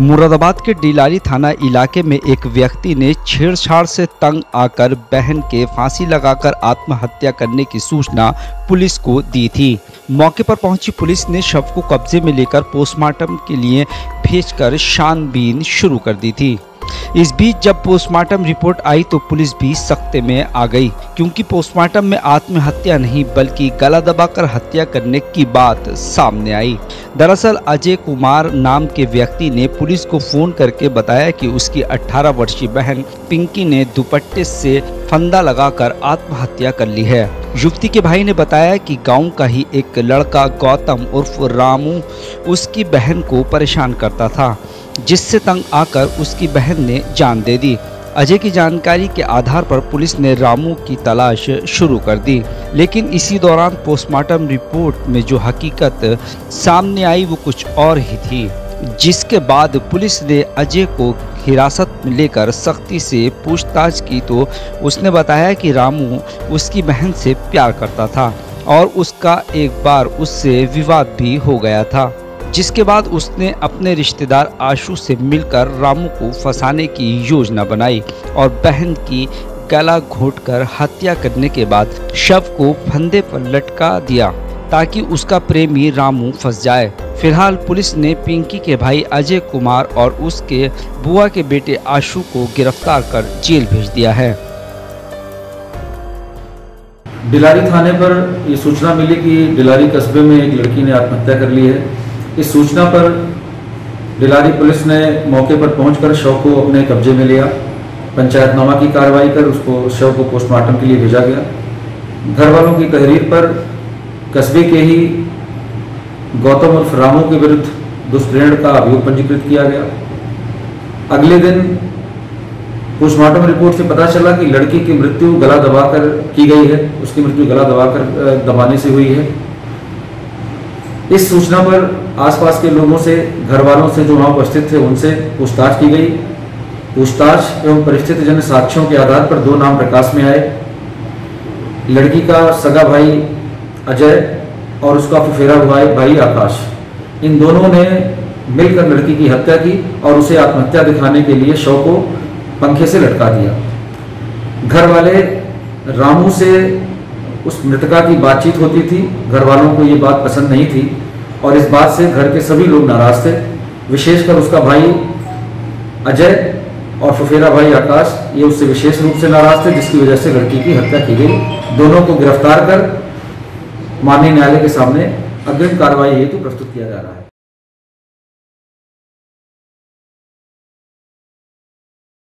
मुरादाबाद के डिलारी थाना इलाके में एक व्यक्ति ने छेड़छाड़ से तंग आकर बहन के फांसी लगाकर आत्महत्या करने की सूचना पुलिस को दी थी। मौके पर पहुँची पुलिस ने शव को कब्जे में लेकर पोस्टमार्टम के लिए भेजकर छानबीन शुरू कर दी थी। इस बीच जब पोस्टमार्टम रिपोर्ट आई तो पुलिस भी सख्ते में आ गई, क्योंकि पोस्टमार्टम में आत्महत्या नहीं, बल्कि गला दबाकर हत्या करने की बात सामने आई। दरअसल अजय कुमार नाम के व्यक्ति ने पुलिस को फ़ोन करके बताया कि उसकी 18 वर्षीय बहन पिंकी ने दुपट्टे से फंदा लगाकर आत्महत्या कर ली है। युवती के भाई ने बताया कि गाँव का ही एक लड़का गौतम उर्फ़ रामू, उसकी बहन को परेशान करता था। जिससे तंग आकर उसकी बहन ने जान दे दी। अजय की जानकारी के आधार पर पुलिस ने रामू की तलाश शुरू कर दी। लेकिन इसी दौरान पोस्टमार्टम रिपोर्ट में जो हकीकत सामने आई, वो कुछ और ही थी, जिसके बाद पुलिस ने अजय को हिरासत में लेकर सख्ती से पूछताछ की। तो उसने बताया कि रामू उसकी बहन से प्यार करता था और उसका एक बार उससे विवाद भी हो गया था। जिसके बाद उसने अपने रिश्तेदार आशु से मिलकर रामू को फंसाने की योजना बनाई और बहन की गला घोटकर हत्या करने के बाद शव को फंदे पर लटका दिया ताकि उसका प्रेमी रामू फंस जाए। फ़िलहाल पुलिस ने पिंकी के भाई अजय कुमार और उसके बुआ के बेटे आशु को गिरफ़्तार कर जेल भेज दिया है। डिलारी थाने पर ये सूचना मिली कि डिलारी कस्बे में एक लड़की ने आत्महत्या कर ली है। इस सूचना पर डिलारी पुलिस ने मौके पर पहुंचकर शव को अपने कब्जे में लिया। पंचायतनामा की कार्रवाई कर उसको शव को पोस्टमार्टम के लिए भेजा गया। घर वालों की तहरीर पर कस्बे के ही गौतम उर्फ़ रामू के विरुद्ध दुष्प्रेरण का अभियोग पंजीकृत किया गया। अगले दिन पोस्टमार्टम रिपोर्ट से पता चला कि लड़की की मृत्यु गला दबाकर की गई है। उसकी मृत्यु गला दबाकर दबाने से हुई है। इस सूचना पर आसपास के लोगों से घर वालों से जो वहाँ उपस्थित थे, उनसे पूछताछ की गई। पूछताछ एवं परिस्थिति जन साक्ष्यों के आधार पर दो नाम प्रकाश में आए। लड़की का सगा भाई अजय और उसका फुफेरा भाई भाई आकाश। इन दोनों ने मिलकर लड़की की हत्या की और उसे आत्महत्या दिखाने के लिए शव को पंखे से लटका दिया। घर वाले रामू से उस मृतका की बातचीत होती थी घर वालों को ये बात पसंद नहीं थी और इस बात से घर के सभी लोग नाराज़ थे। विशेषकर उसका भाई अजय और फुफेरा भाई आकाश, ये उससे विशेष रूप से नाराज़ थे, जिसकी वजह से लड़की की हत्या की गई। दोनों को गिरफ़्तार कर माननीय न्यायालय के सामने अग्रिम कार्रवाई हेतु प्रस्तुत किया जा रहा है।